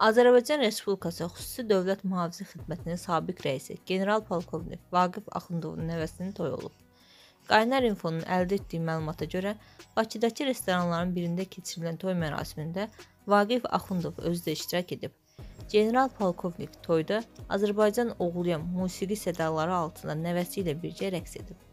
Azərbaycan Respublikası Xüsusi Dövlət Mühafizə Xidmətinin sabiq rəisi general-polkovnik Vaqif Axundovun nəvəsinin toyu olub. Qaynar infonun əldə etdiyi məlumata görə, Bakıdakı restoranların birində keçirilən toy mərasimində Vaqif Axundov özü də iştirak edib. General-polkovnik toyda Azərbaycan oğluyam musiqi sədaları altında nəvəsi ilə birgə rəqs edib.